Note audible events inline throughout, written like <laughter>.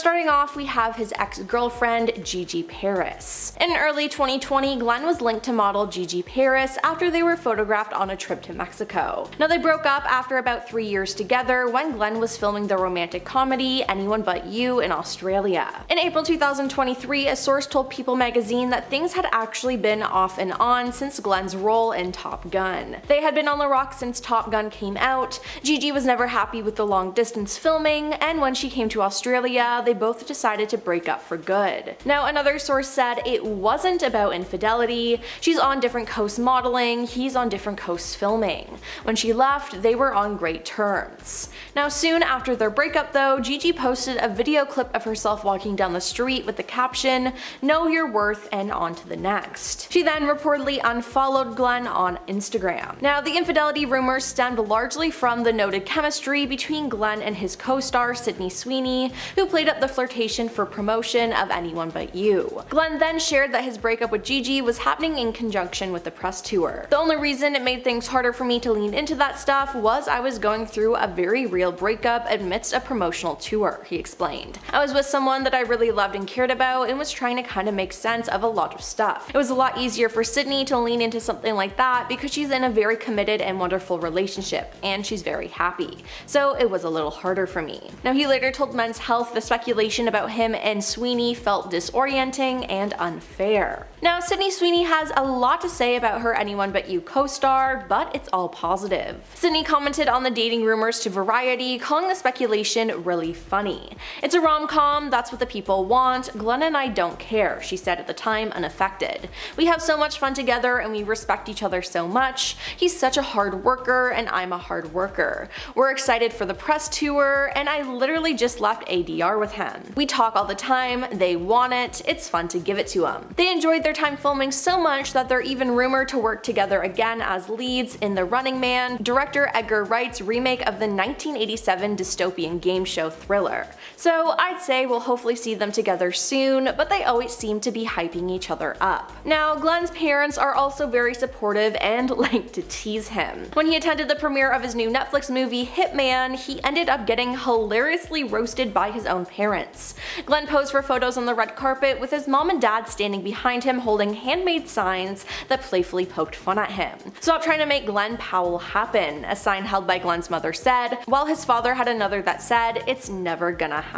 Starting off, we have his ex-girlfriend, Gigi Paris. In early 2020, Glenn was linked to model Gigi Paris after they were photographed on a trip to Mexico. Now they broke up after about three years together when Glenn was filming the romantic comedy Anyone But You in Australia. In April 2023, a source told People magazine that things had actually been off and on since Glenn's role in Top Gun. They had been on the rocks since Top Gun came out, Gigi was never happy with the long distance filming, and when she came to Australia, they both decided to break up for good. Now another source said it wasn't about infidelity, she's on different coasts modeling, he's on different coasts filming. When she left, they were on great terms. Now soon after their breakup though, Gigi posted a video clip of herself walking down the street with the caption, know your worth and on to the next. She then reportedly unfollowed Glenn on Instagram. Now the infidelity rumors stemmed largely from the noted chemistry between Glenn and his co-star Sydney Sweeney, who played up the flirtation for promotion of Anyone But You. Glenn then shared that his breakup with Gigi was happening in conjunction with the press tour. The only reason it made things harder for me to lean into that stuff was I was going through a very real breakup amidst a promotional tour, he explained. I was with someone that I really loved and cared about and was trying to kind of make sense of a lot of stuff. It was a lot easier for Sydney to lean into something like that because she's in a very committed and wonderful relationship, and she's very happy. So it was a little harder for me. Now he later told Men's Health the speculation about him and Sweeney felt disorienting and unfair. Now, Sydney Sweeney has a lot to say about her Anyone But You co-star, but it's all positive. Sydney commented on the dating rumors to Variety, calling the speculation really funny. It's a rom-com, that's what the people want, Glenn and I don't care, she said at the time unaffected. We have so much fun together and we respect each other so much. He's such a hard worker and I'm a hard worker. We're excited for the press tour and I literally just left ADR with him. We talk all the time, they want it, it's fun to give it to them. They enjoyed their their time filming so much that they're even rumored to work together again as leads in The Running Man, director Edgar Wright's remake of the 1987 dystopian game show Thriller. So I'd say we'll hopefully see them together soon, but they always seem to be hyping each other up. Now, Glenn's parents are also very supportive and <laughs> like to tease him. When he attended the premiere of his new Netflix movie Hitman, he ended up getting hilariously roasted by his own parents. Glenn posed for photos on the red carpet with his mom and dad standing behind him holding handmade signs that playfully poked fun at him. Stop trying to make Glenn Powell happen, a sign held by Glenn's mother said, while his father had another that said, it's never gonna happen.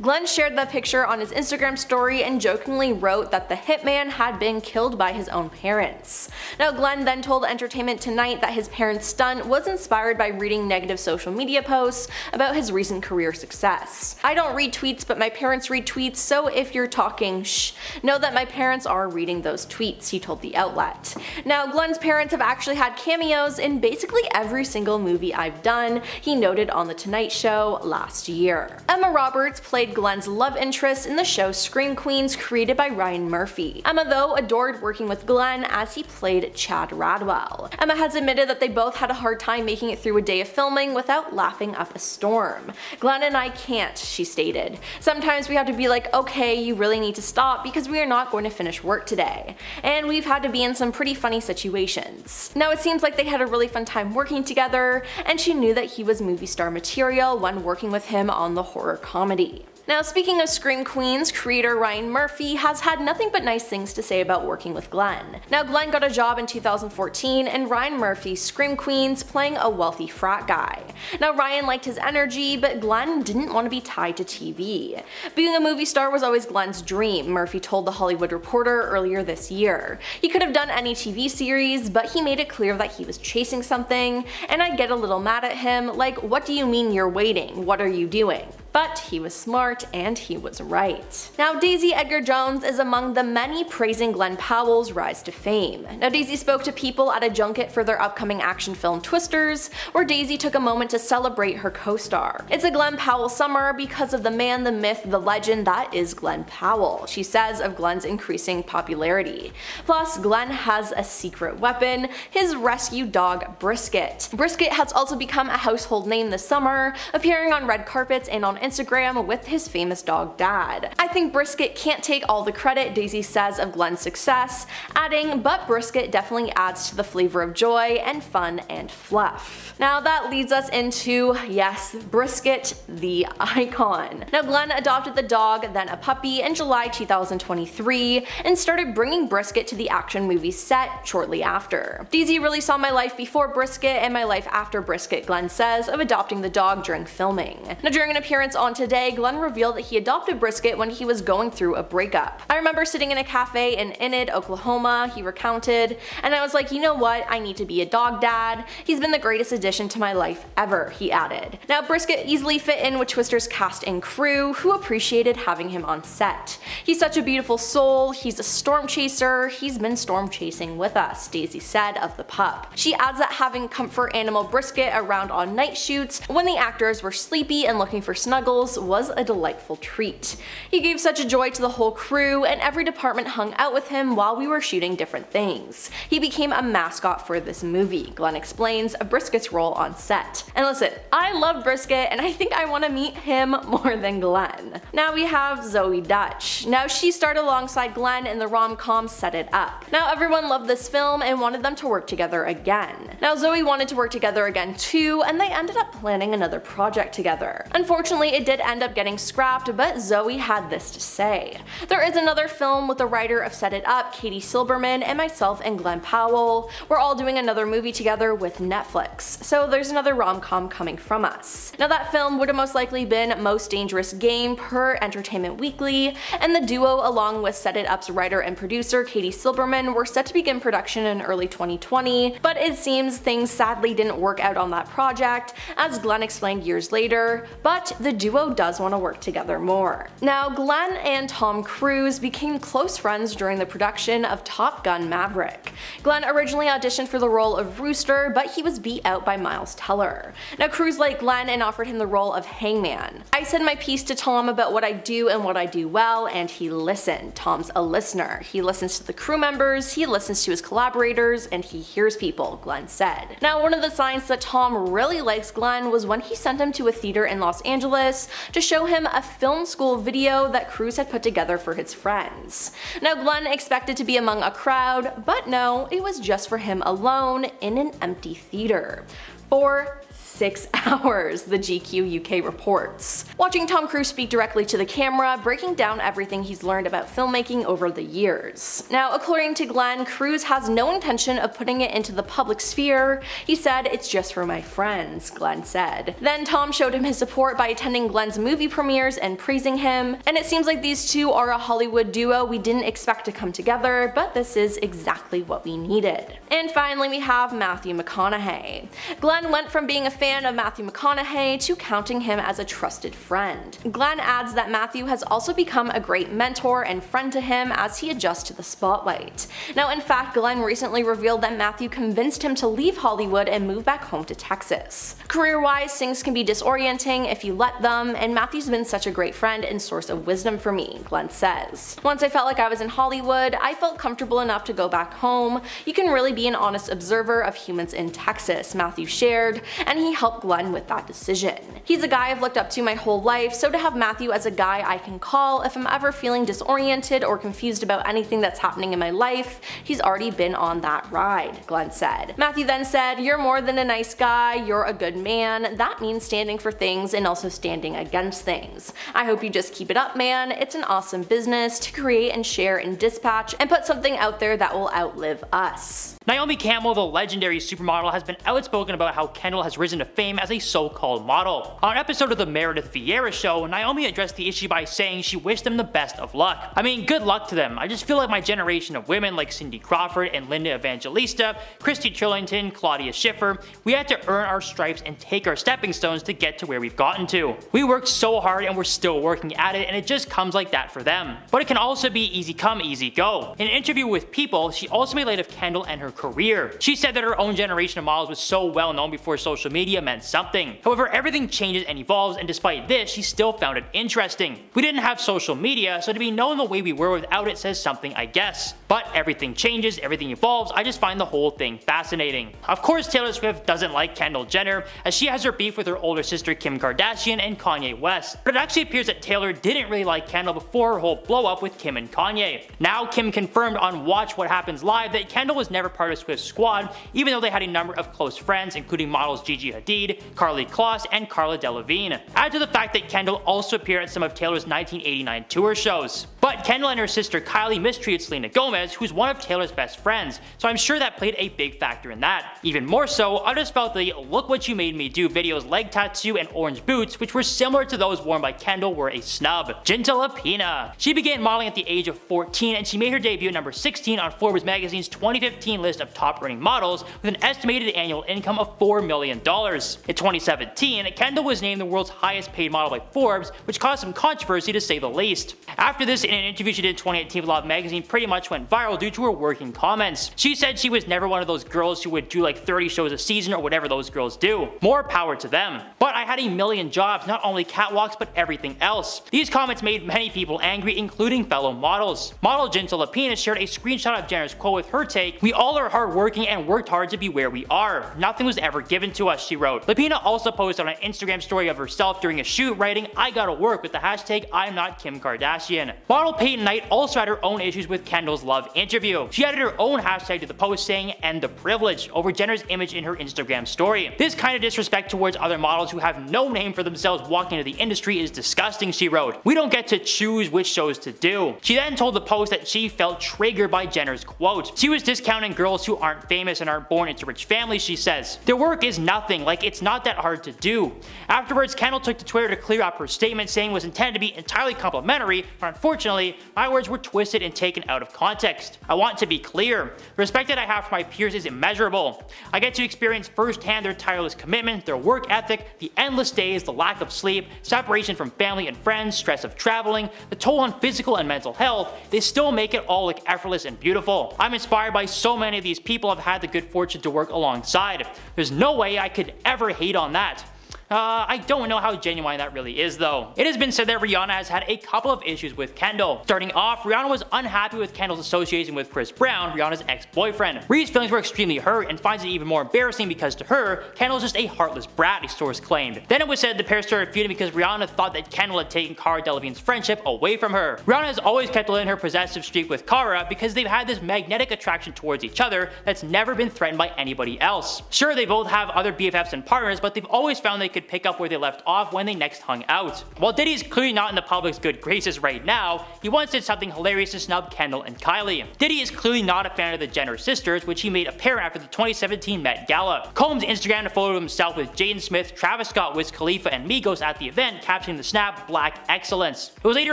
Glenn shared the picture on his Instagram story and jokingly wrote that the hitman had been killed by his own parents. Now Glenn then told Entertainment Tonight that his parents' stunt was inspired by reading negative social media posts about his recent career success. I don't read tweets but my parents read tweets so if you're talking shh, know that my parents are reading those tweets, he told the outlet. Now, Glenn's parents have actually had cameos in basically every single movie I've done, he noted on The Tonight Show last year. Emma Roberts played Glenn's love interest in the show Scream Queens created by Ryan Murphy. Emma, though, adored working with Glenn as he played Chad Radwell. Emma has admitted that they both had a hard time making it through a day of filming without laughing up a storm. Glenn and I can't, she stated. Sometimes we have to be like, okay, you really need to stop because we are not going to finish work today, and we've had to be in some pretty funny situations. Now it seems like they had a really fun time working together, and she knew that he was movie star material when working with him on the horror comedy. Now speaking of Scream Queens, creator Ryan Murphy has had nothing but nice things to say about working with Glenn. Now Glenn got a job in 2014 in Ryan Murphy's Scream Queens playing a wealthy frat guy. Now Ryan liked his energy, but Glenn didn't want to be tied to TV. Being a movie star was always Glenn's dream, Murphy told The Hollywood Reporter earlier this year. He could have done any TV series, but he made it clear that he was chasing something, and I get a little mad at him, like what do you mean you're waiting, what are you doing? But he was smart and he was right. Now Daisy Edgar Jones is among the many praising Glenn Powell's rise to fame. Now Daisy spoke to people at a junket for their upcoming action film Twisters, where Daisy took a moment to celebrate her co-star. It's a Glenn Powell summer because of the man, the myth, the legend that is Glenn Powell, she says of Glenn's increasing popularity. Plus, Glenn has a secret weapon, his rescue dog Brisket. Brisket has also become a household name this summer, appearing on red carpets and on Instagram with his famous dog dad. I think Brisket can't take all the credit Daisy says of Glenn's success, adding, but Brisket definitely adds to the flavor of joy and fun and fluff. Now that leads us into, yes, Brisket, the icon. Now Glenn adopted the dog, then a puppy in July 2023, and started bringing Brisket to the action movie set shortly after. Daisy really saw my life before Brisket and my life after Brisket, Glenn says, of adopting the dog during filming. Now during an appearance on Today, Glenn revealed that he adopted Brisket when he was going through a breakup. I remember sitting in a cafe in Enid, Oklahoma, he recounted, and I was like, you know what, I need to be a dog dad. He's been the greatest addition to my life ever, he added. Now Brisket easily fit in with Twister's cast and crew, who appreciated having him on set. He's such a beautiful soul, he's a storm chaser, he's been storm chasing with us, Daisy said of the pup. She adds that having comfort animal Brisket around on night shoots when the actors were sleepy and looking for snuggles was a delightful treat. He gave such a joy to the whole crew and every department hung out with him while we were shooting different things. He became a mascot for this movie, Glenn explains of Brisket's role on set. And listen, I love Brisket and I think I want to meet him more than Glenn. Now we have Zoey Deutch. Now she starred alongside Glenn in the rom-com Set It Up. Now everyone loved this film and wanted them to work together again. Now Zoe wanted to work together again too and they ended up planning another project together. Unfortunately it did end up getting scrapped but Zoe had this to say. There is another film with the writer of Set It Up, Katie Silberman, and myself and Glenn Powell. We're all doing another movie together with Netflix, so there's another rom-com coming from us. Now that film would have most likely been Most Dangerous Game per Entertainment Weekly, and the duo along with Set It Up's writer and producer Katie Silberman were set to begin production in early 2020, but it seems things sadly didn't work out on that project, as Glenn explained years later, but the duo does want to work together more. Now Glenn and Tom Cruise became close friends during the production of Top Gun Maverick. Glenn originally auditioned for the role of Rooster, but he was beat out by Miles Teller. Now Cruise liked Glenn and offered him the role of Hangman. I said my piece to Tom about what I do and what I do well, and he listened. Tom's a listener. He listens to the crew members, he listens to his collaborators, and he hears people, Glenn said. Now one of the signs that Tom really likes Glenn was when he sent him to a theater in Los Angeles to show him a film school video that Cruise had put together for his friends. Now Glenn expected to be among a crowd, but no, it was just for him alone in an empty theater. For six <laughs> hours, the GQ UK reports. Watching Tom Cruise speak directly to the camera, breaking down everything he's learned about filmmaking over the years. Now, according to Glenn, Cruise has no intention of putting it into the public sphere. He said, it's just for my friends, Glenn said. Then Tom showed him his support by attending Glenn's movie premieres and praising him, and it seems like these two are a Hollywood duo we didn't expect to come together, but this is exactly what we needed. And finally we have Matthew McConaughey. Glenn went from being a fan fan of Matthew McConaughey to counting him as a trusted friend. Glenn adds that Matthew has also become a great mentor and friend to him as he adjusts to the spotlight. Now in fact Glenn recently revealed that Matthew convinced him to leave Hollywood and move back home to Texas. Career-wise things can be disorienting if you let them and Matthew's been such a great friend and source of wisdom for me, Glenn says. Once I felt like I was in Hollywood, I felt comfortable enough to go back home. You can really be an honest observer of humans in Texas, Matthew shared, and he help Glenn with that decision. He's a guy I've looked up to my whole life, so to have Matthew as a guy I can call if I'm ever feeling disoriented or confused about anything that's happening in my life, he's already been on that ride, Glenn said. Matthew then said, you're more than a nice guy, you're a good man. That means standing for things and also standing against things. I hope you just keep it up man, it's an awesome business to create and share and dispatch and put something out there that will outlive us. Naomi Campbell, the legendary supermodel, has been outspoken about how Kendall has risen to fame as a so-called model. On an episode of the Meredith Vieira show, Naomi addressed the issue by saying she wished them the best of luck. I mean, good luck to them. I just feel like my generation of women like Cindy Crawford and Linda Evangelista, Christy Turlington, Claudia Schiffer, we had to earn our stripes and take our stepping stones to get to where we've gotten to. We worked so hard and we're still working at it and it just comes like that for them. But it can also be easy come, easy go. In an interview with People, she also made light of Kendall and her her career. She said that her own generation of models was so well known before social media meant something. However, everything changes and evolves, and despite this, she still found it interesting. We didn't have social media, so to be known the way we were without it says something, I guess. But everything changes, everything evolves, I just find the whole thing fascinating. Of course, Taylor Swift doesn't like Kendall Jenner, as she has her beef with her older sister Kim Kardashian and Kanye West. But it actually appears that Taylor didn't really like Kendall before her whole blow up with Kim and Kanye. Now, Kim confirmed on Watch What Happens Live that Kendall was never part of Swift's squad, even though they had a number of close friends, including models Gigi Hadid, Karlie Kloss, and Cara Delevingne. Add to the fact that Kendall also appeared at some of Taylor's 1989 tour shows. But Kendall and her sister Kylie mistreated Selena Gomez, who's one of Taylor's best friends, so I'm sure that played a big factor in that. Even more so, I just felt the Look What You Made Me Do videos leg tattoo and orange boots, which were similar to those worn by Kendall, were a snub. Jinta Lapina. She began modeling at the age of 14 and she made her debut at number 16 on Forbes magazine's 2015 list of top earning models with an estimated annual income of $4 million. In 2017, Kendall was named the world's highest paid model by Forbes, which caused some controversy to say the least. After this, in an interview she did in 2018 with Love magazine pretty much went viral due to her working comments. She said she was never one of those girls who would do like 30 shows a season or whatever those girls do. More power to them. But I had a million jobs, not only catwalks but everything else. These comments made many people angry, including fellow models. Model Jinta Lapina shared a screenshot of Jenner's quote with her take, We all are hardworking and worked hard to be where we are. Nothing was ever given to us, she wrote. Lapina also posted on an Instagram story of herself during a shoot writing, I gotta work with the hashtag I'm not Kim Kardashian. Model Peyton Knight also had her own issues with Kendall's love interview. She added her own hashtag to the post saying, end the privilege, over Jenner's image in her Instagram story. This kind of disrespect towards other models who have no name for themselves walking into the industry is disgusting, she wrote. We don't get to choose which shows to do. She then told the post that she felt triggered by Jenner's quote. She was discounting girls who aren't famous and aren't born into rich families, she says. Their work is nothing, like it's not that hard to do. Afterwards, Kendall took to Twitter to clear up her statement saying it was intended to be entirely complimentary, but unfortunately, my words were twisted and taken out of context. I want to be clear. The respect that I have for my peers is immeasurable. I get to experience firsthand their tireless commitment, their work ethic, the endless days, the lack of sleep, separation from family and friends, stress of traveling, the toll on physical and mental health, they still make it all look effortless and beautiful. I'm inspired by so many of these people I've had the good fortune to work alongside. There's no way I could ever hate on that. Uh, I don't know how genuine that really is though. It has been said that Rihanna has had a couple of issues with Kendall. Starting off, Rihanna was unhappy with Kendall's association with Chris Brown, Rihanna's ex-boyfriend. Rhee's feelings were extremely hurt and finds it even more embarrassing because to her, Kendall is just a heartless brat, a source claimed. Then it was said the pair started feuding because Rihanna thought that Kendall had taken Cara Delevingne's friendship away from her. Rihanna has always kept in her possessive streak with Cara because they've had this magnetic attraction towards each other that's never been threatened by anybody else. Sure, they both have other BFFs and partners, but they've always found they could pick up where they left off when they next hung out. While Diddy is clearly not in the public's good graces right now, he once did something hilarious to snub Kendall and Kylie. Diddy is clearly not a fan of the Jenner sisters, which he made apparent after the 2017 Met Gala. Combs Instagrammed a photo of himself with Jaden Smith, Travis Scott, Wiz Khalifa, and Migos at the event, captioning the snap, Black Excellence. It was later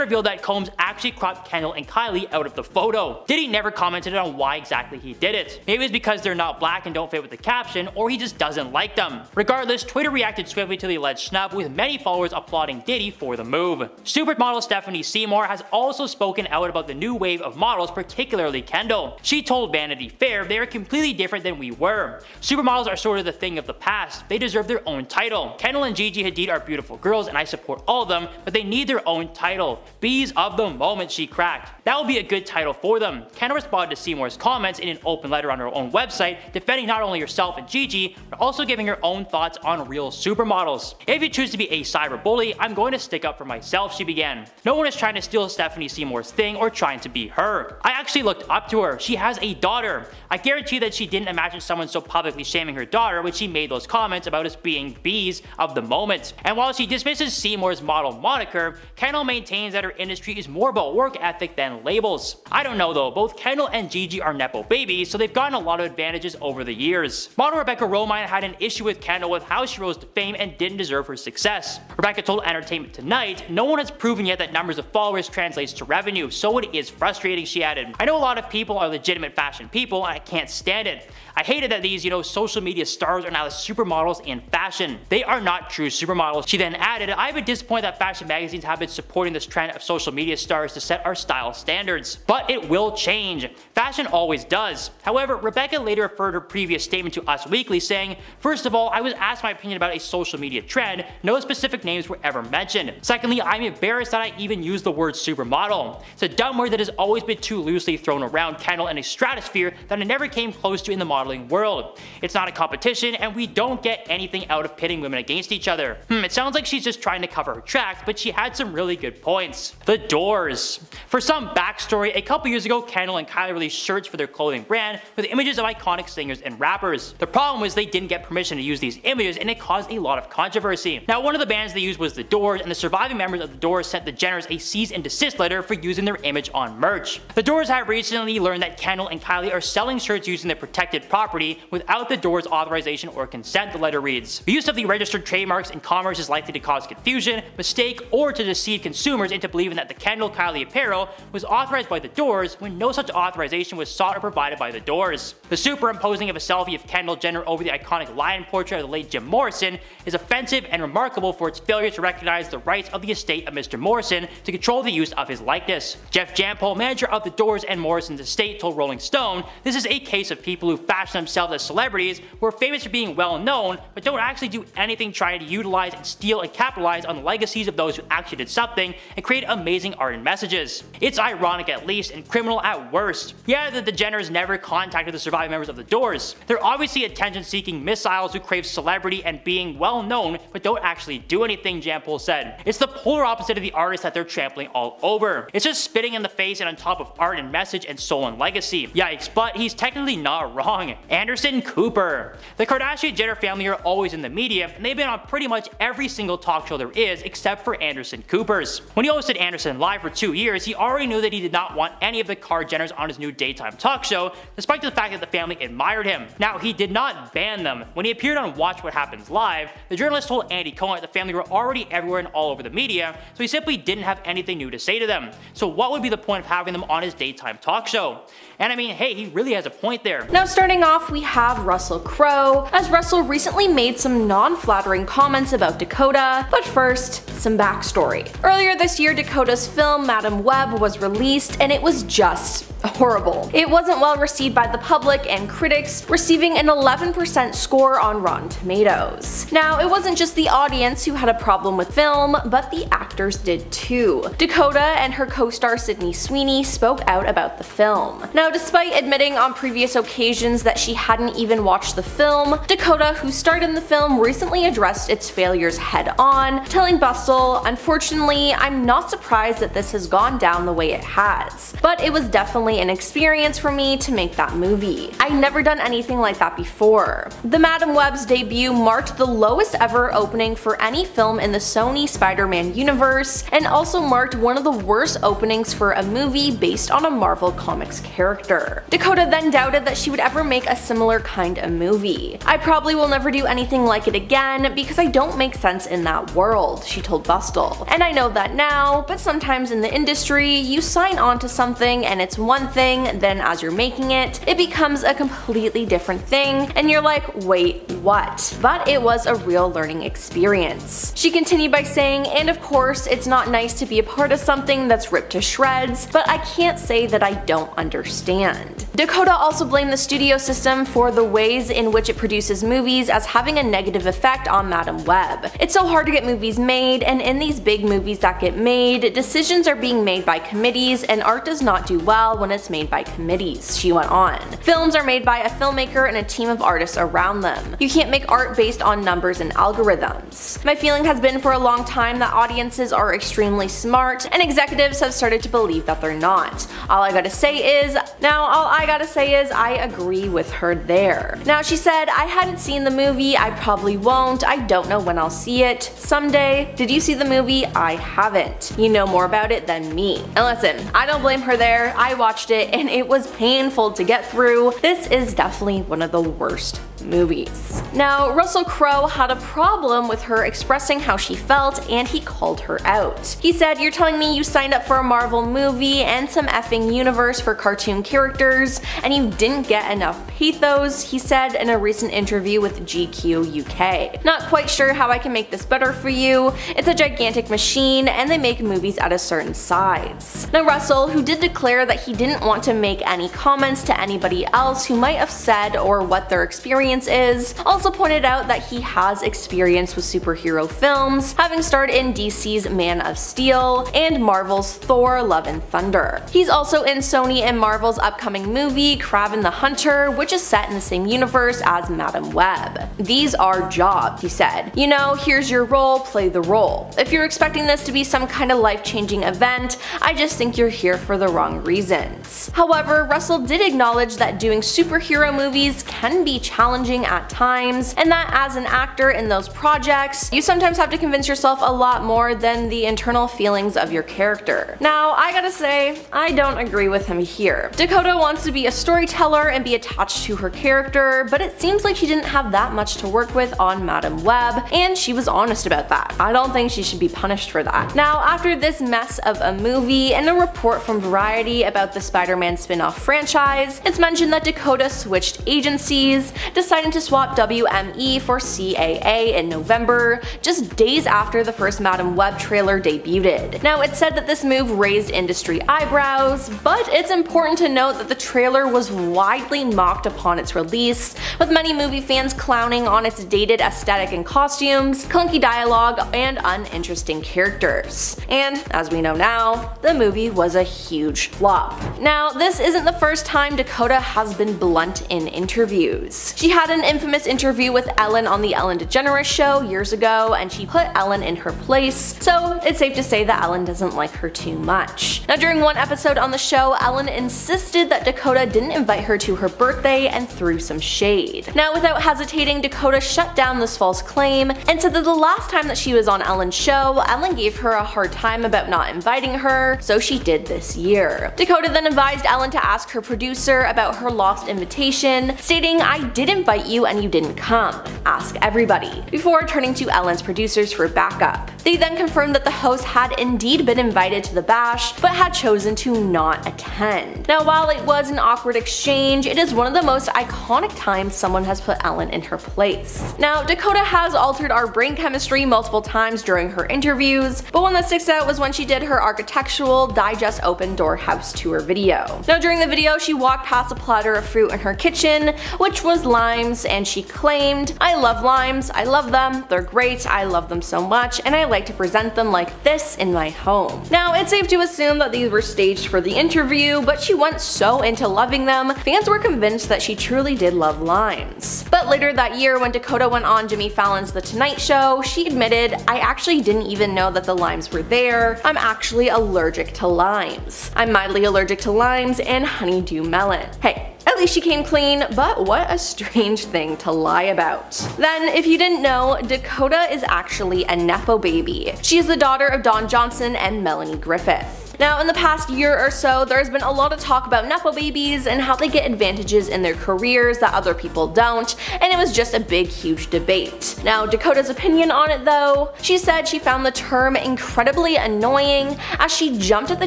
revealed that Combs actually cropped Kendall and Kylie out of the photo. Diddy never commented on why exactly he did it. Maybe it's because they're not black and don't fit with the caption, or he just doesn't like them. Regardless, Twitter reacted swiftly to the alleged snub, with many followers applauding Diddy for the move. Supermodel Stephanie Seymour has also spoken out about the new wave of models, particularly Kendall. She told Vanity Fair they are completely different than we were. Supermodels are sort of the thing of the past. They deserve their own title. Kendall and Gigi Hadid are beautiful girls and I support all of them, but they need their own title. Bees of the moment, she cracked. That would be a good title for them. Kendall responded to Seymour's comments in an open letter on her own website, defending not only herself and Gigi, but also giving her own thoughts on real supermodels. If you choose to be a cyber bully, I'm going to stick up for myself, she began. No one is trying to steal Stephanie Seymour's thing or trying to be her. I actually looked up to her. She has a daughter. I guarantee that she didn't imagine someone so publicly shaming her daughter when she made those comments about us being bees of the moment. And while she dismisses Seymour's model moniker, Kendall maintains that her industry is more about work ethic than labels. I don't know though, both Kendall and Gigi are Nepo babies, so they've gotten a lot of advantages over the years. Model Rebecca Romijn had an issue with Kendall with how she rose to fame and didn't deserve her success. Rebecca told Entertainment Tonight, no one has proven yet that numbers of followers translates to revenue, so it is frustrating, she added. I know a lot of people are legitimate fashion people and I can't stand it. I hated that these, you know, social media stars are now the supermodels in fashion. They are not true supermodels. She then added, I've been disappointed that fashion magazines have been supporting this trend of social media stars to set our style standards. But it will change. Fashion always does. However, Rebecca later referred her previous statement to Us Weekly saying, First of all, I was asked my opinion about a social media trend, no specific names were ever mentioned. Secondly, I'm embarrassed that I even used the word supermodel. It's a dumb word that has always been too loosely thrown around Kendall in a stratosphere that I never came close to in the modeling world. It's not a competition and we don't get anything out of pitting women against each other. Hmm, it sounds like she's just trying to cover her tracks, but she had some really good points. The Doors. For some backstory, a couple years ago, Kendall and Kylie released shirts for their clothing brand with images of iconic singers and rappers. The problem was they didn't get permission to use these images and it caused a lot of controversy. Now one of the bands they used was The Doors and the surviving members of The Doors sent the Jenners a cease and desist letter for using their image on merch. The Doors have recently learned that Kendall and Kylie are selling shirts using their protected property without the Doors authorization or consent, the letter reads. The use of the registered trademarks in commerce is likely to cause confusion, mistake, or to deceive consumers into believing that the Kendall Kylie apparel was authorized by the Doors when no such authorization was sought or provided by the Doors. The superimposing of a selfie of Kendall Jenner over the iconic lion portrait of the late Jim Morrison is offensive and remarkable for its failure to recognize the rights of the estate of Mr. Morrison to control the use of his likeness. Jeff Jampol, manager of the Doors and Morrison's estate, told Rolling Stone, this is a case of people who fashion themselves as celebrities who are famous for being well known, but don't actually do anything trying to utilize and steal and capitalize on the legacies of those who actually did something and create amazing art and messages. It's ironic at least and criminal at worst. Yeah, the Jenners never contacted the surviving members of the Doors. They're obviously attention-seeking missiles who crave celebrity and being well known, but don't actually do anything, Jampol said. It's the polar opposite of the artists that they're trampling all over. It's just spitting in the face and on top of art and message and soul and legacy. Yikes, but he's technically not wrong. Anderson Cooper. The Kardashian Jenner family are always in the media, and they've been on pretty much every single talk show there is except for Anderson Cooper's. When he hosted Anderson Live for two years, he already knew that he did not want any of the Card Jenners on his new daytime talk show, despite the fact that the family admired him. Now, he did not ban them. When he appeared on Watch What Happens Live, the journalist told Andy Cohen that the family were already everywhere and all over the media, so he simply didn't have anything new to say to them. So what would be the point of having them on his daytime talk show? And I mean, hey, he really has a point there. Now starting off, we have Russell Crowe, as Russell recently made some non-flattering comments about Dakota, but first, some backstory. Earlier this year, Dakota's film Madame Web was released, and it was just horrible. It wasn't well received by the public and critics, receiving an 11% score on Rotten Tomatoes. Now, it wasn't just the audience who had a problem with film, but the actors did too. Dakota and her co-star Sydney Sweeney spoke out about the film. Now, despite admitting on previous occasions that she hadn't even watched the film, Dakota, who starred in the film, recently addressed its failures head on, telling Bustle, unfortunately, I'm not surprised that this has gone down the way it has, but it was definitely an experience for me to make that movie. I'd never done anything like that before. The Madame Web's debut marked the lowest ever opening for any film in the Sony Spider-Man universe, and also marked one of the worst openings for a movie based on a Marvel Comics character. Dakota then doubted that she would ever make a similar kind of movie. I probably will never do anything like it again because I don't make sense in that world, she told Bustle. And I know that now, but sometimes in the industry, you sign on to something and it's one thing, then as you're making it, it becomes a completely different thing, and you're like, wait, what? But it was a real learning experience. She continued by saying, and of course, it's not nice to be a part of something that's ripped to shreds, but I can't say that I don't understand. Dakota also blamed the studio system for the ways in which it produces movies as having a negative effect on Madame Web. It's so hard to get movies made, and in these big movies that get made, decisions are being made by committees, and art does not do well when it's made by committees, she went on. Films are made by a filmmaker and a team of artists around them. You can't make art based on numbers and algorithms. My feeling has been for a long time that audiences are extremely smart, and executives have started to believe that they're not. All I gotta say is, now all I gotta say is I agree with her there. Now she said, I hadn't seen the movie, I probably won't, I don't know when I'll see it. Someday. Did you see the movie? I haven't. You know more about it than me. And listen, I don't blame her there, I watched it and it was painful to get through. This is definitely one of the worst movies. Now, Russell Crowe had a problem with her expressing how she felt and he called her out. He said, You're telling me you signed up for a Marvel movie and some effing universe for cartoon characters and you didn't get enough pathos, he said in a recent interview with GQ UK. Not quite sure how I can make this better for you. It's a gigantic machine and they make movies at a certain size. Now Russell, who did declare that he didn't want to make any comments to anybody else who might have said or what their experience is, also pointed out that he has experience with superhero films, having starred in DC's Man of Steel and Marvel's Thor Love and Thunder. He's also in Sony and Marvel's upcoming movie Kraven the Hunter, which is set in the same universe as Madame Web. These are jobs, he said. You know, here's your role, play the role. If you're expecting this to be some kind of life-changing event, I just think you're here for the wrong reasons. However, Russell did acknowledge that doing superhero movies can be challenging at times, and that as an actor in those projects, you sometimes have to convince yourself a lot more than the internal feelings of your character. Now, I gotta say, I don't agree with him here. Dakota wants to be a storyteller and be attached to her character, but it seems like she didn't have that much to work with on Madame Web, and she was honest about that. I don't think she should be punished for that. Now, after this mess of a movie and a report from Variety about the Spider-Man spin-off franchise, it's mentioned that Dakota switched agencies, deciding to swap WME for CAA in November, just days after the first Madame Web trailer debuted. Now, it's said that this move raised industry eyebrows, but it's important to note that the trailer was widely mocked upon its release, with many movie fans clowning on its dated aesthetic and costumes, clunky dialogue, and uninteresting characters. And, as we know now, the movie was a huge flop. Now, this isn't the first time Dakota has been blunt in interviews. She had an infamous interview with Ellen on the Ellen DeGeneres show years ago, and she put Ellen in her place, so it's safe to say that Ellen doesn't like her too much. Now, during one episode on the show, Ellen insisted that Dakota didn't invite her to her birthday and threw some shade. Now, without hesitating, Dakota shut down this false claim and said that the last time that she was on Ellen's show, Ellen gave her a hard time about not inviting her, so she did this year. Dakota then advised Ellen to ask her producer about her lost invitation, stating, I did invite you and you didn't come. Ask everybody. Before turning to Ellen's producers for backup. They then confirmed that the host had indeed been invited to the bash, but had chosen to not attend. Now while it was an awkward exchange, it is one of the most iconic times someone has put Ellen in her place. Now Dakota has altered our brain chemistry multiple times during her interviews, but one that sticks out was when she did her architectural digest open door house tour video. Now during the video she walked past a platter of fruit in her kitchen, which was limes, and she claimed, I love limes, I love them, they're great, I love them so much, and I like to present them like this in my home. Now it's safe to assume that these were staged for the interview, but she went so into loving them, fans were convinced that she truly did love limes. But later that year when Dakota went on Jimmy Fallon's The Tonight Show, she admitted, I actually didn't even know that the limes were there, I'm actually allergic to limes. I'm mildly allergic to limes and honeydew melon. Hey, at least she came clean, but what a strange thing to lie about. Then, if you didn't know, Dakota is actually a Nepo baby. She is the daughter of Don Johnson and Melanie Griffith. Now, in the past year or so, there's been a lot of talk about Nepo babies and how they get advantages in their careers that other people don't, and it was just a big, huge debate. Now, Dakota's opinion on it though, she said she found the term incredibly annoying as she jumped at the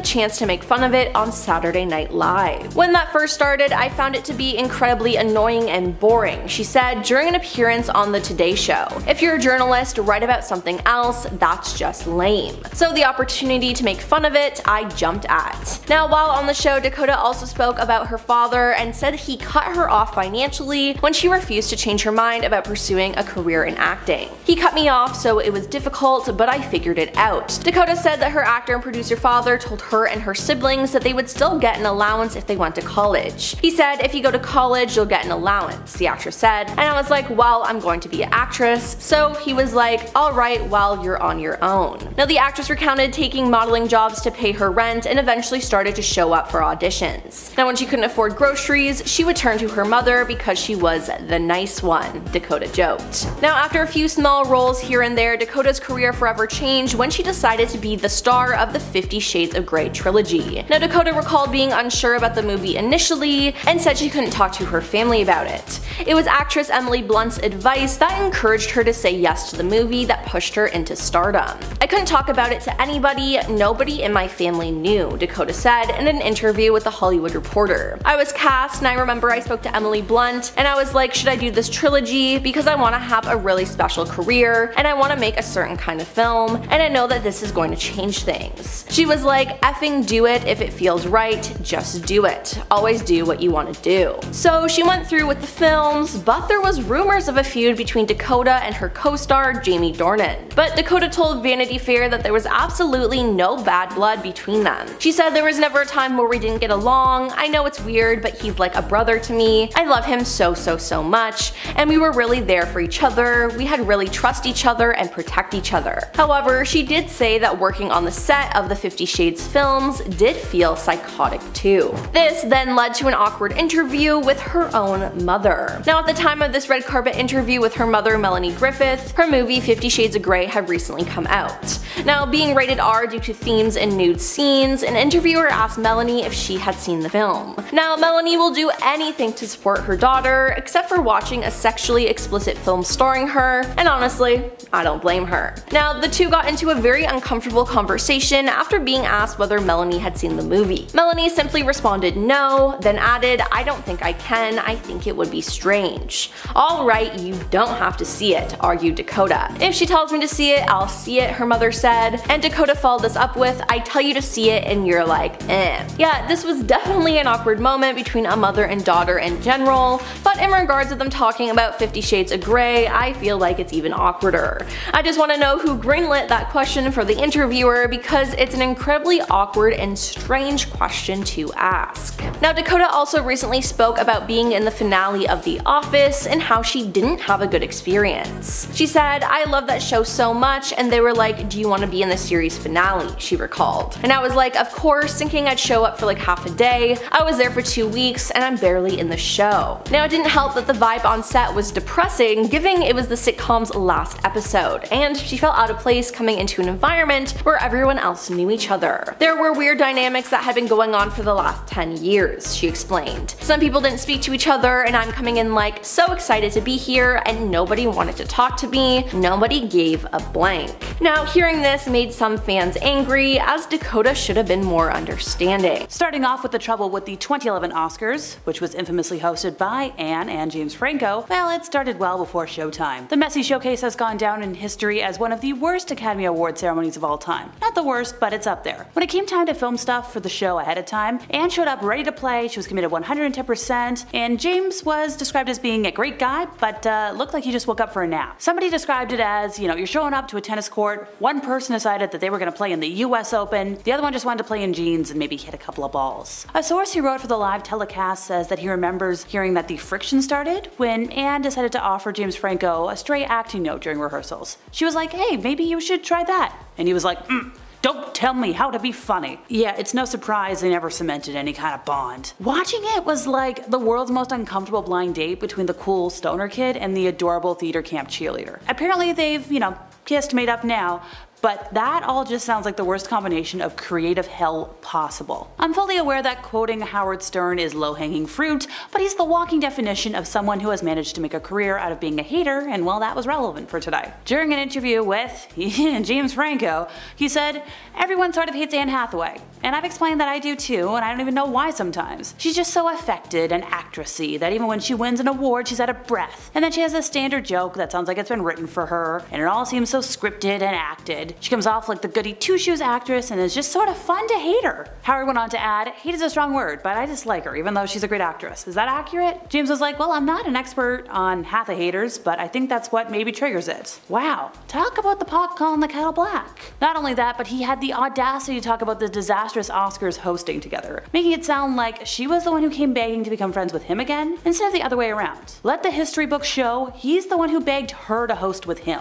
chance to make fun of it on Saturday Night Live. When that first started, I found it to be incredibly annoying and boring, she said during an appearance on the Today Show. If you're a journalist, write about something else, that's just lame. So the opportunity to make fun of it, I jumped at. Now while on the show, Dakota also spoke about her father and said he cut her off financially when she refused to change her mind about pursuing a career in acting. He cut me off so it was difficult, but I figured it out. Dakota said that her actor and producer father told her and her siblings that they would still get an allowance if they went to college. He said, if you go to college, you'll get an allowance, the actress said, and I was like, well, I'm going to be an actress. So he was like, alright, well, you're on your own. Now the actress recounted taking modeling jobs to pay her rent and eventually started to show up for auditions. Now when she couldn't afford groceries, she would turn to her mother because she was the nice one, Dakota joked. Now after a few small roles here and there, Dakota's career forever changed when she decided to be the star of the Fifty Shades of Grey trilogy. Now Dakota recalled being unsure about the movie initially and said she couldn't talk to her family about it. It was actress Emily Blunt's advice that encouraged her to say yes to the movie that pushed her into stardom. I couldn't talk about it to anybody, nobody in my family knew, Dakota said in an interview with The Hollywood Reporter. I was cast and I remember I spoke to Emily Blunt and I was like, should I do this trilogy because I want to have a really special career and I want to make a certain kind of film and I know that this is going to change things. She was like, effing do it if it feels right, just do it. Always do what you want to do. So she went through with the films, but there was rumors of a feud between Dakota and her co-star Jamie Dornan. But Dakota told Vanity Fair that there was absolutely no bad blood between them. She said there was never a time where we didn't get along, I know it's weird but he's like a brother to me, I love him so so so much, and we were really there for each other, we had really trust each other and protect each other. However, she did say that working on the set of the Fifty Shades films did feel psychotic too. This then led to an awkward interview with her own mother. Now at the time of this red carpet interview with her mother Melanie Griffith, her movie Fifty Shades of Grey had recently come out. Now being rated R due to themes and nude scenes, an interviewer asked Melanie if she had seen the film. Now Melanie will do anything to support her daughter, except for watching a sexually explicit film starring her, and honestly, I don't blame her. Now the two got into a very uncomfortable conversation after being asked whether Melanie had seen the movie. Melanie simply responded no, then added, I don't think I can, I think it would be strange. Alright, you don't have to see it, argued Dakota. If she tells me to see it, I'll see it, her mother said, and Dakota followed this up with, I tell you to see it and you're like, eh. Yeah, this was definitely an awkward moment between a mother and daughter in general, but in regards to them talking about Fifty Shades of Grey, I feel like it's even awkwarder. I just want to know who greenlit that question for the interviewer because it's an incredibly awkward and strange question to ask. Now Dakota also recently spoke about being in the finale of The Office and how she didn't have a good experience. She said, I love that show so much and they were like, do you want to be in the series finale, she recalled. And I was like, of course, thinking I'd show up for like half a day. I was there for two weeks and I'm barely in the show. Now it didn't help that the vibe on set was depressing given it was the sitcom's last episode and she felt out of place coming into an environment where everyone else knew each other. There were weird dynamics that had been going on for the last 10 years, she explained. Some people didn't speak to each other and I'm coming in like so excited to be here and nobody wanted to talk to me, nobody gave a blank. Now hearing this made some fans angry as Dakota should have been more understanding. Starting off with the trouble with the 2011 Oscars, which was infamously hosted by Anne and James Franco, well it started well before showtime. The messy showcase has gone down in history as one of the worst Academy Award ceremonies of all time. Not the worst, but it's up there. When it came time to film stuff for the show ahead of time, Anne showed up ready to play, she was committed 110%, and James was described as being a great guy, but uh, looked like he just woke up for a nap. Somebody described it as, you know, you're showing up to a tennis court, one person decided that they were going to play in the US Open, the other one just wanted to play in jeans and maybe hit a couple of balls. A source who wrote for the live telecast says that he remembers hearing that the friction started when Anne decided to offer James Franco a stray acting note during rehearsals. She was like, hey, maybe you should try that. And he was like, mm, don't tell me how to be funny. Yeah, it's no surprise they never cemented any kind of bond. Watching it was like the world's most uncomfortable blind date between the cool stoner kid and the adorable theater camp cheerleader. Apparently they've, you know, kissed made up now, but that all just sounds like the worst combination of creative hell possible. I'm fully aware that quoting Howard Stern is low-hanging fruit, but he's the walking definition of someone who has managed to make a career out of being a hater, and well that was relevant for today. During an interview with <laughs> James Franco, he said, everyone sort of hates Anne Hathaway, and I've explained that I do too, and I don't even know why sometimes. She's just so affected and actressy that even when she wins an award she's out of breath, and then she has a standard joke that sounds like it's been written for her, and it all seems so scripted and acted. She comes off like the goody two-shoes actress and is just sort of fun to hate her. Howard went on to add, hate is a strong word, but I dislike her even though she's a great actress. Is that accurate? James was like, well I'm not an expert on half Hatha haters, but I think that's what maybe triggers it. Wow, talk about the pot calling the kettle black. Not only that, but he had the audacity to talk about the disastrous Oscars hosting together, making it sound like she was the one who came begging to become friends with him again, instead of the other way around. Let the history books show he's the one who begged her to host with him.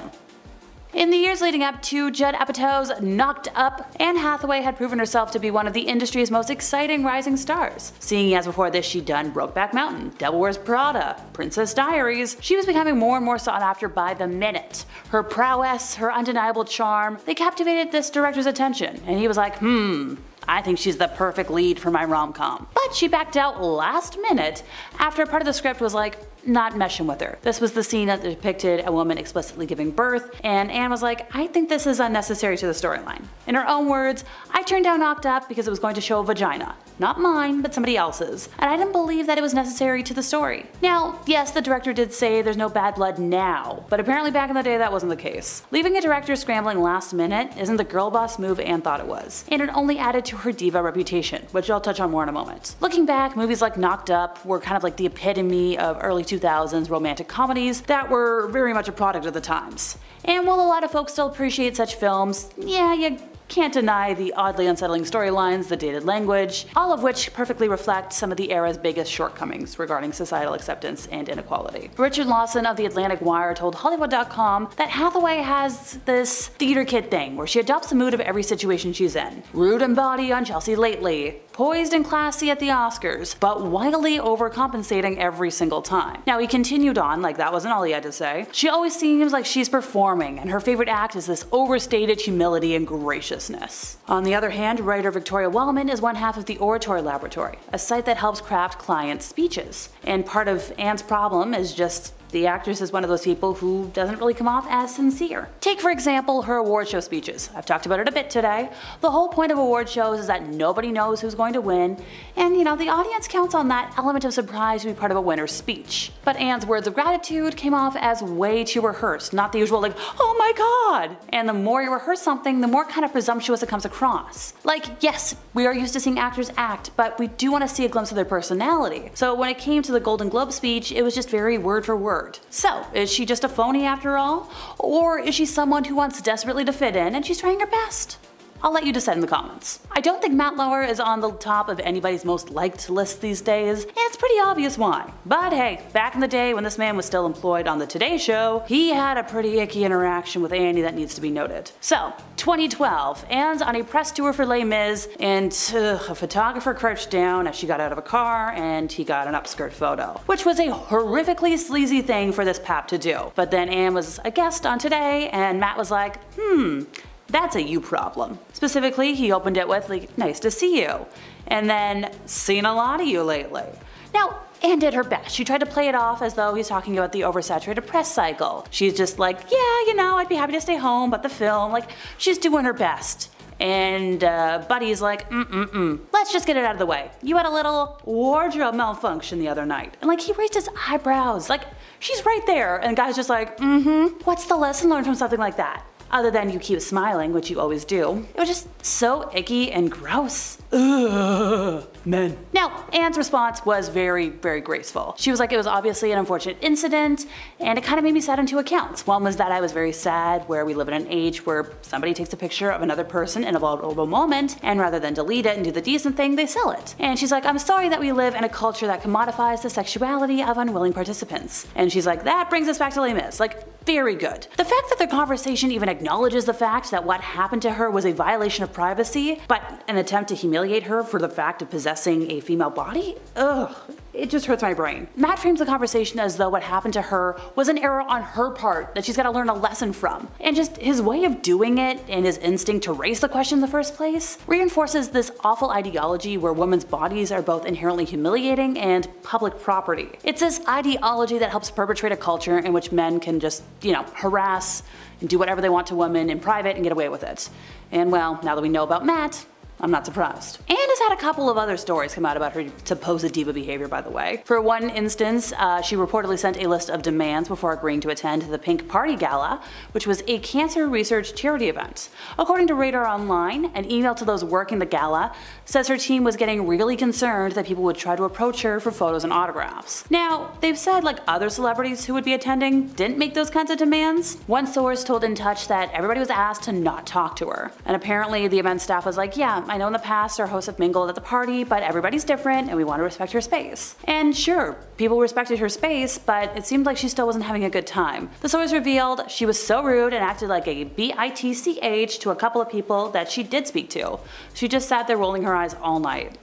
In the years leading up to Judd Apatow's Knocked Up, Anne Hathaway had proven herself to be one of the industry's most exciting rising stars. Seeing as before this she'd done Brokeback Mountain, Devil Wears Prada, Princess Diaries, she was becoming more and more sought after by the minute. Her prowess, her undeniable charm, they captivated this director's attention, and he was like, hmm, I think she's the perfect lead for my rom-com. But she backed out last minute after part of the script was like, not meshing with her. This was the scene that depicted a woman explicitly giving birth, and Anne was like, I think this is unnecessary to the storyline. In her own words, I turned down Knocked Up because it was going to show a vagina. Not mine, but somebody else's. And I didn't believe that it was necessary to the story. Now, yes, the director did say there's no bad blood now, but apparently back in the day that wasn't the case. Leaving a director scrambling last minute isn't the girl boss move Anne thought it was, and it only added to her diva reputation, which I'll touch on more in a moment. Looking back, movies like Knocked Up were kind of like the epitome of early 2000s romantic comedies that were very much a product of the times. And while a lot of folks still appreciate such films, yeah, you can't deny the oddly unsettling storylines, the dated language, all of which perfectly reflect some of the era's biggest shortcomings regarding societal acceptance and inequality. Richard Lawson of the Atlantic Wire told Hollywood.com that Hathaway has this theater kid thing where she adopts the mood of every situation she's in. Rude and bawdy on Chelsea Lately, poised and classy at the Oscars, but wildly overcompensating every single time. Now he continued on like that wasn't all he had to say. She always seems like she's performing and her favorite act is this overstated humility and graciousness. On the other hand, writer Victoria Wellman is one half of the Oratory Laboratory, a site that helps craft client speeches. And part of Anne's problem is just the actress is one of those people who doesn't really come off as sincere. Take for example her award show speeches. I've talked about it a bit today. The whole point of award shows is that nobody knows who's going to win, and you know, the audience counts on that element of surprise to be part of a winner's speech. But Anne's words of gratitude came off as way too rehearsed, not the usual like, oh my god! And the more you rehearse something, the more kind of presumptuous it comes across. Like, yes, we are used to seeing actors act, but we do want to see a glimpse of their personality. So when it came to the Golden Globe speech, it was just very word for word. So, is she just a phony after all? Or is she someone who wants desperately to fit in and she's trying her best? I'll let you decide in the comments. I don't think Matt Lauer is on the top of anybody's most liked list these days, and it's pretty obvious why. But hey, back in the day when this man was still employed on the Today Show, he had a pretty icky interaction with Annie that needs to be noted. So, 2012, Anne's on a press tour for Les Mis, and uh, a photographer crouched down as she got out of a car and he got an upskirt photo, which was a horrifically sleazy thing for this pap to do. But then Anne was a guest on Today, and Matt was like, hmm, that's a you problem. Specifically, he opened it with like, nice to see you. And then, seen a lot of you lately. Now, Anne did her best. She tried to play it off as though he's talking about the oversaturated press cycle. She's just like, yeah, you know, I'd be happy to stay home, but the film, like, she's doing her best. And uh, Buddy's like, mm-mm-mm, let's just get it out of the way. You had a little wardrobe malfunction the other night. And like, he raised his eyebrows, like, she's right there. And guy's just like, mm-hmm, what's the lesson learned from something like that? Other than you keep smiling, which you always do. It was just so icky and gross. Ugh, men. Now, Anne's response was very, very graceful. She was like, it was obviously an unfortunate incident, and it kind of made me sad on two accounts. One was that I was very sad where we live in an age where somebody takes a picture of another person in a vulnerable moment, and rather than delete it and do the decent thing, they sell it. And she's like, I'm sorry that we live in a culture that commodifies the sexuality of unwilling participants. And she's like, that brings us back to Les Mis. Like, very good. The fact that the conversation even acknowledges the fact that what happened to her was a violation of privacy, but an attempt to humiliate her for the fact of possessing a female body? Ugh, it just hurts my brain. Matt frames the conversation as though what happened to her was an error on her part that she's gotta learn a lesson from. And just his way of doing it and his instinct to raise the question in the first place reinforces this awful ideology where women's bodies are both inherently humiliating and public property. It's this ideology that helps perpetrate a culture in which men can just, you know, harass and do whatever they want to women in private and get away with it. And well, now that we know about Matt, I'm not surprised. And has had a couple of other stories come out about her supposed diva behavior, by the way. For one instance, uh, she reportedly sent a list of demands before agreeing to attend the Pink Party Gala, which was a cancer research charity event. According to Radar Online, an email to those working the gala says her team was getting really concerned that people would try to approach her for photos and autographs. Now, they've said like other celebrities who would be attending didn't make those kinds of demands. One source told In Touch that everybody was asked to not talk to her. And apparently the event staff was like, yeah, I know in the past our hosts have mingled at the party, but everybody's different and we want to respect her space. And sure, people respected her space, but it seemed like she still wasn't having a good time. The source revealed she was so rude and acted like a bitch to a couple of people that she did speak to. She just sat there rolling her eyes all night.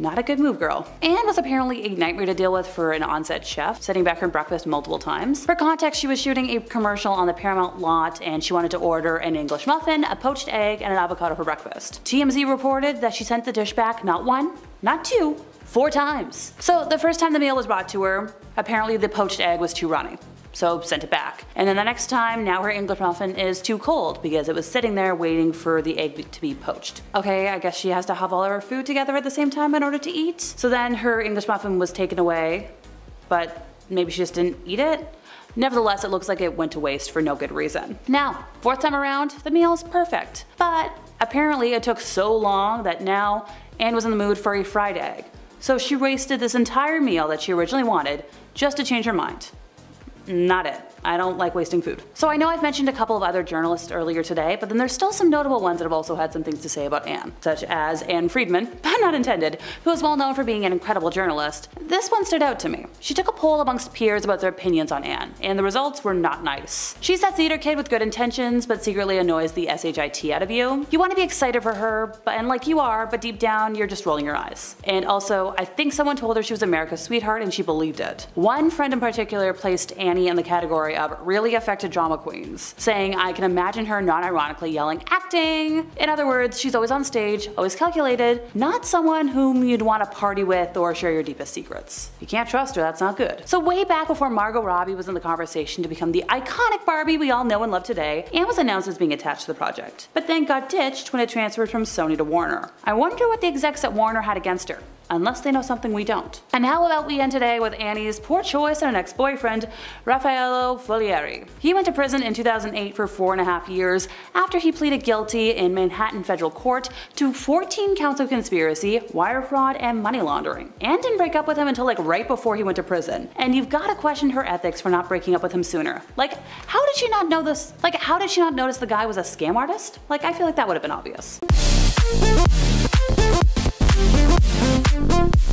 Not a good move, girl. Anne was apparently a nightmare to deal with for an on-set chef, setting back her breakfast multiple times. For context, she was shooting a commercial on the Paramount lot and she wanted to order an English muffin, a poached egg, and an avocado for breakfast. TMZ reported that she sent the dish back not one, not two, four times. So the first time the meal was brought to her, apparently the poached egg was too runny so sent it back. And then the next time, now her English muffin is too cold because it was sitting there waiting for the egg to be poached. Okay, I guess she has to have all of her food together at the same time in order to eat. So then her English muffin was taken away, but maybe she just didn't eat it? Nevertheless, it looks like it went to waste for no good reason. Now, fourth time around, the meal is perfect. But apparently it took so long that now Anne was in the mood for a fried egg. So she wasted this entire meal that she originally wanted just to change her mind. Not it. I don't like wasting food. So I know I've mentioned a couple of other journalists earlier today, but then there's still some notable ones that have also had some things to say about Anne, such as Ann Friedman, <laughs> pun not intended, who is well known for being an incredible journalist. This one stood out to me. She took a poll amongst peers about their opinions on Anne, and the results were not nice. She's that theater kid with good intentions, but secretly annoys the SHIT out of you. You want to be excited for her, but and like you are, but deep down you're just rolling your eyes. And also, I think someone told her she was America's sweetheart and she believed it. One friend in particular placed Annie in the category of really affected drama queens, saying I can imagine her non-ironically yelling acting. In other words, she's always on stage, always calculated, not someone whom you'd want to party with or share your deepest secrets. You can't trust her, that's not good. So way back before Margot Robbie was in the conversation to become the iconic Barbie we all know and love today, Anne was announced as being attached to the project, but then got ditched when it transferred from Sony to Warner. I wonder what the execs at Warner had against her unless they know something we don't. And how about we end today with Annie's poor choice and an ex-boyfriend, Raffaello Follieri. He went to prison in 2008 for four and a half years after he pleaded guilty in Manhattan federal court to 14 counts of conspiracy, wire fraud, and money laundering. Anne didn't break up with him until like right before he went to prison. And you've gotta question her ethics for not breaking up with him sooner. Like, how did she not know this? Like, how did she not notice the guy was a scam artist? Like, I feel like that would have been obvious thank you